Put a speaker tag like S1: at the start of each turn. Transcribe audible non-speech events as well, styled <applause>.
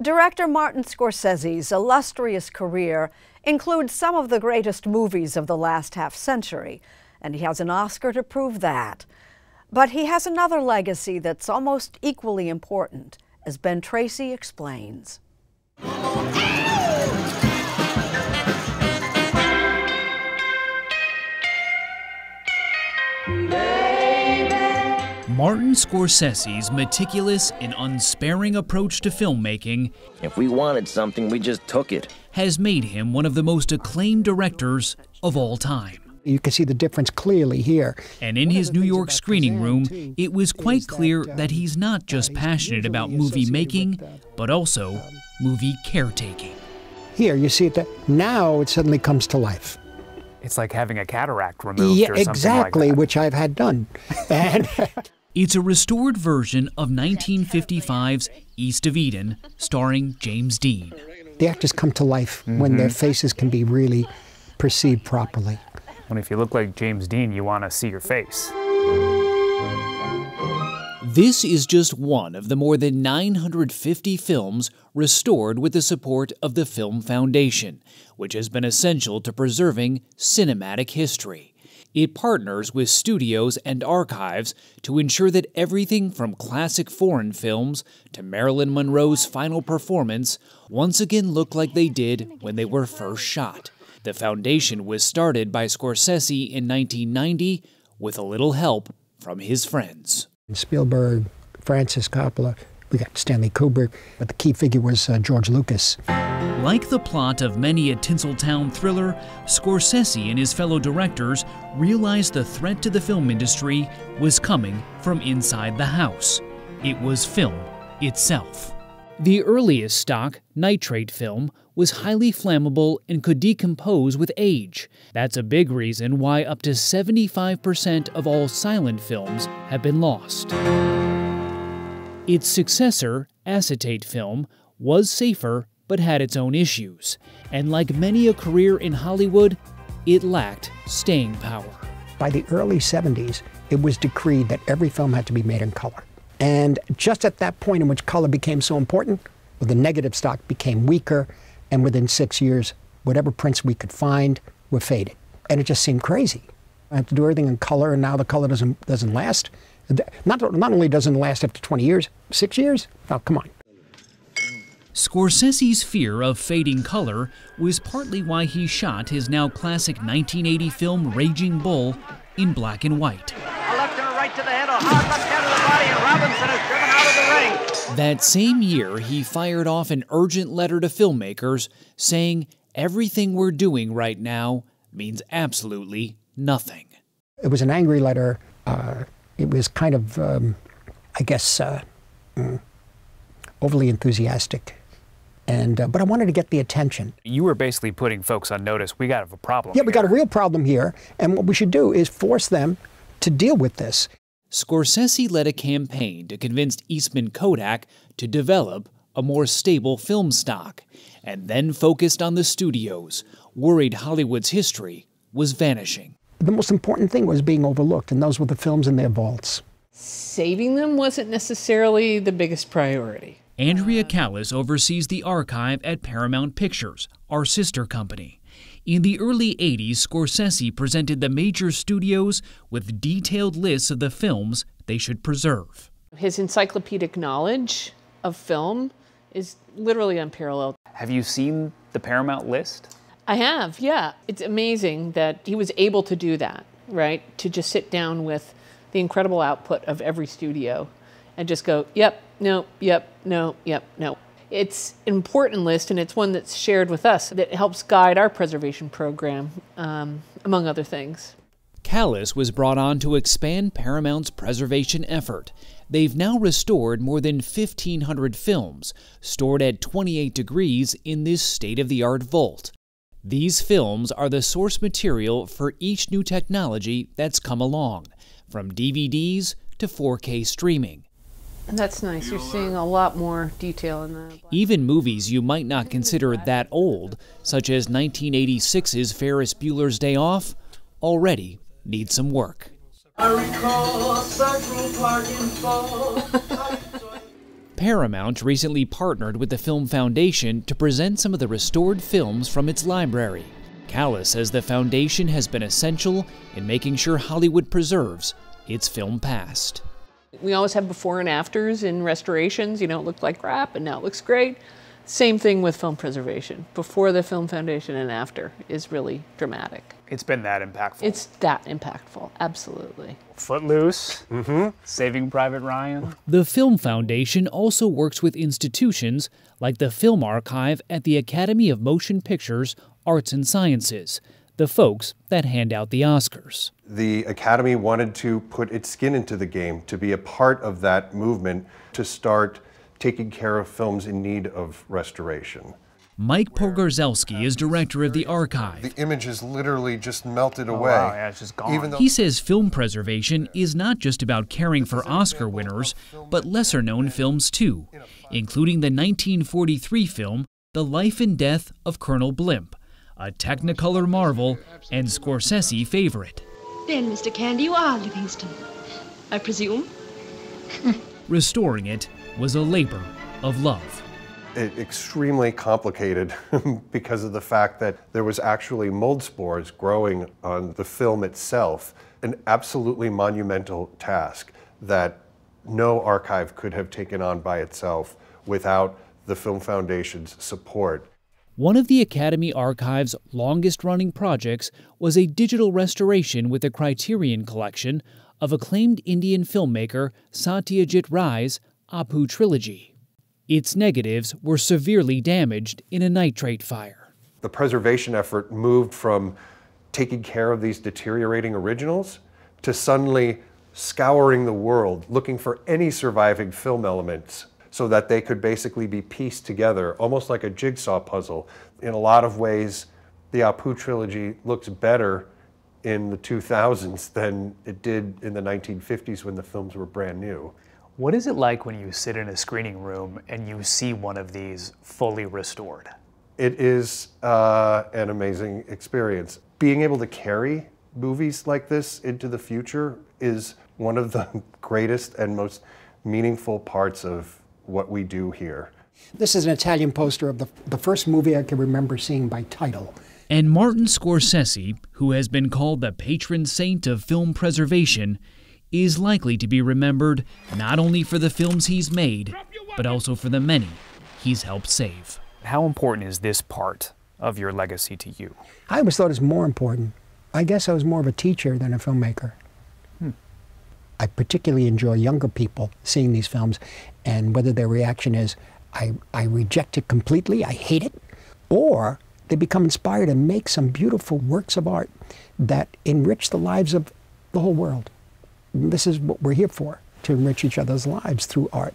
S1: Director Martin Scorsese's illustrious career includes some of the greatest movies of the last half century, and he has an Oscar to prove that. But he has another legacy that's almost equally important, as Ben Tracy explains.
S2: Martin Scorsese's meticulous and unsparing approach to filmmaking
S3: If we wanted something, we just took it.
S2: has made him one of the most acclaimed directors of all time.
S4: You can see the difference clearly here.
S2: And in his New York screening room, it was quite clear that he's not just passionate about movie making, but also movie caretaking.
S4: Here, you see it that now it suddenly comes to life.
S5: It's like having a cataract removed
S4: Yeah,
S5: or something
S4: exactly,
S5: like that.
S4: which I've had done. <laughs> <laughs> <laughs> And
S2: It's a restored version of 1955's East of Eden, starring James Dean.
S4: the actors come to life when their mm-hmm. faces can be really perceived properly.
S5: When if you look like James Dean, you want to see your face.
S2: This is just one of the more than 950 films restored with the support of the Film Foundation, which has been essential to preserving cinematic history. It partners with studios and archives to ensure that everything from classic foreign films to Marilyn Monroe's final performance once again look like they did when they were first shot. The foundation was started by Scorsese in 1990 with a little help from his friends.
S4: Spielberg, Francis Coppola, we got Stanley Kubrick, but the key figure was uh, George Lucas.
S2: Like the plot of many a Tinseltown thriller, Scorsese and his fellow directors realized the threat to the film industry was coming from inside the house. It was film itself. The earliest stock, nitrate film, was highly flammable and could decompose with age. That's a big reason why up to 75% of all silent films have been lost. Its successor, acetate film, was safer but had its own issues, and like many a career in Hollywood, it lacked staying power.
S4: By the early 70s, it was decreed that every film had to be made in color. And just at that point in which color became so important, well, the negative stock became weaker, and within six years, whatever prints we could find were faded. And it just seemed crazy. I have to do everything in color, and now the color doesn't, doesn't last. Not, not only doesn't it last after 20 years, six years? Oh, come on.
S2: Scorsese's fear of fading color was partly why he shot his now classic 1980 film Raging Bull in black and white.
S6: A left and a right to the head, a hard left hand to the body, and Robinson is driven out of the ring.
S2: That same year, he fired off an urgent letter to filmmakers saying, Everything we're doing right now means absolutely nothing.
S4: It was an angry letter. Uh, it was kind of, um, I guess, uh, mm, overly enthusiastic. And, uh, but I wanted to get the attention.
S5: You were basically putting folks on notice. We got a problem.
S4: Yeah, we got a real problem here, and what we should do is force them to deal with this.
S2: Scorsese led a campaign to convince Eastman Kodak to develop a more stable film stock, and then focused on the studios, worried Hollywood's history was vanishing.
S4: The most important thing was being overlooked, and those were the films in their vaults.
S7: Saving them wasn't necessarily the biggest priority.
S2: Andrea Kalas oversees the archive at Paramount Pictures, our sister company. In the early 80s, Scorsese presented the major studios with detailed lists of the films they should preserve.
S7: His encyclopedic knowledge of film is literally unparalleled.
S5: Have you seen the Paramount list?
S7: I have, yeah. It's amazing that he was able to do that, right? To just sit down with the incredible output of every studio and just go, yep, no, yep, no, yep, no. It's an important list, and it's one that's shared with us that helps guide our preservation program, um, among other things.
S2: Kalas was brought on to expand Paramount's preservation effort. They've now restored more than 1,500 films, stored at 28 degrees in this state of the art vault. These films are the source material for each new technology that's come along, from DVDs to 4K streaming.
S7: That's nice. You're seeing a lot more detail in that.
S2: Even movies you might not consider that old, such as 1986's Ferris Bueller's Day Off, already need some work. <laughs> Paramount recently partnered with the Film Foundation to present some of the restored films from its library. Kalas says the foundation has been essential in making sure Hollywood preserves its film past.
S7: We always have before and afters in restorations. You know, it looked like crap and now it looks great. Same thing with film preservation. Before the Film Foundation and after is really dramatic.
S5: It's been that impactful.
S7: It's that impactful, absolutely.
S5: Footloose, mm-hmm. Saving Private Ryan.
S2: The Film Foundation also works with institutions like the Film Archive at the Academy of Motion Pictures, Arts and Sciences, the folks that hand out the Oscars.
S8: The Academy wanted to put its skin into the game, to be a part of that movement, to start taking care of films in need of restoration.
S2: Mike Pogorzelski is director of the archive.
S8: The image is literally just melted
S5: Oh,
S8: away.
S5: wow, yeah, it's just gone.
S8: Even though
S2: He says film preservation is not just about caring for Oscar winners, but lesser known films too, including the 1943 film The Life and Death of Colonel Blimp, a Technicolor marvel and Scorsese favorite.
S9: Then, Mr. Candy, you are Livingston, I presume. <laughs>
S2: Restoring it was a labor of love.
S8: it, extremely complicated <laughs> because of the fact that there was actually mold spores growing on the film itself, an absolutely monumental task that no archive could have taken on by itself without the Film Foundation's support.
S2: One of the Academy Archive's longest running projects was a digital restoration with the Criterion Collection of acclaimed Indian filmmaker Satyajit Ray's Apu trilogy. Its negatives were severely damaged in a nitrate fire.
S8: The preservation effort moved from taking care of these deteriorating originals to suddenly scouring the world looking for any surviving film elements so that they could basically be pieced together, almost like a jigsaw puzzle. In a lot of ways, the Apu trilogy looks better in the 2000s than it did in the 1950s when the films were brand new.
S5: What is it like when you sit in a screening room and you see one of these fully restored?
S8: It is uh, an amazing experience. Being able to carry movies like this into the future is one of the <laughs> greatest and most meaningful parts of what we do here.
S4: This is an Italian poster of the, the first movie I can remember seeing by title.
S2: And Martin Scorsese, who has been called the patron saint of film preservation, is likely to be remembered not only for the films he's made, but also for the many he's helped save.
S5: How important is this part of your legacy to you?
S4: I always thought it was more important. I guess I was more of a teacher than a filmmaker. Hmm. I particularly enjoy younger people seeing these films and whether their reaction is, I, I reject it completely, I hate it, or they become inspired and make some beautiful works of art that enrich the lives of the whole world. This is what we're here for, to enrich each other's lives through art.